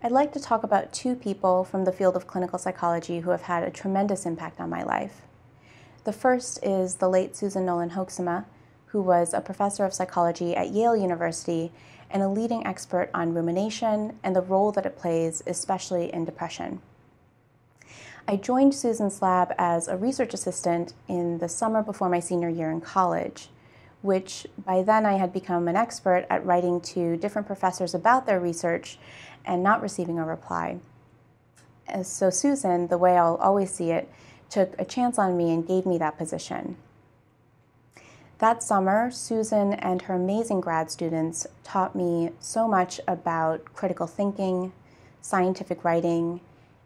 I'd like to talk about two people from the field of clinical psychology who have had a tremendous impact on my life. The first is the late Susan Nolen-Hoeksema, who was a professor of psychology at Yale University and a leading expert on rumination and the role that it plays, especially in depression. I joined Susan's lab as a research assistant in the summer before my senior year in college, which by then I had become an expert at writing to different professors about their research and not receiving a reply. So Susan, the way I'll always see it, took a chance on me and gave me that position. That summer, Susan and her amazing grad students taught me so much about critical thinking, scientific writing,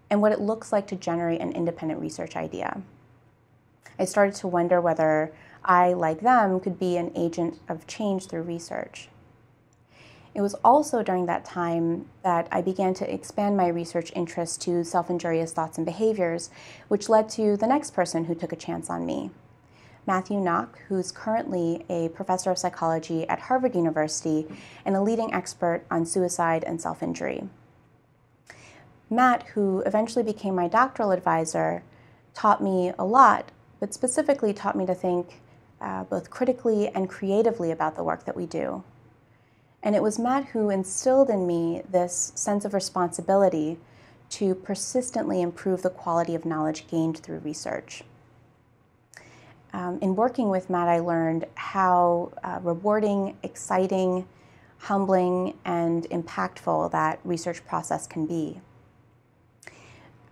and what it looks like to generate an independent research idea. I started to wonder whether I, like them, could be an agent of change through research. It was also during that time that I began to expand my research interest to self injurious thoughts and behaviors, which led to the next person who took a chance on me Matthew Nock, who's currently a professor of psychology at Harvard University and a leading expert on suicide and self injury. Matt, who eventually became my doctoral advisor, taught me a lot, but specifically taught me to think uh, both critically and creatively about the work that we do. And it was Matt who instilled in me this sense of responsibility to persistently improve the quality of knowledge gained through research. Um, in working with Matt, I learned how uh, rewarding, exciting, humbling, and impactful that research process can be.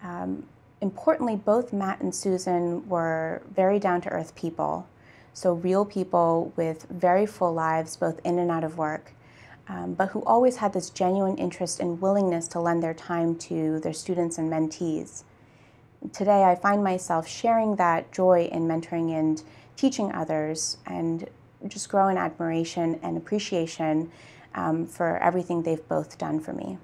Um, importantly, both Matt and Susan were very down to earth people, so real people with very full lives, both in and out of work, um, but who always had this genuine interest and willingness to lend their time to their students and mentees today I find myself sharing that joy in mentoring and teaching others and just grow in admiration and appreciation um, for everything they've both done for me.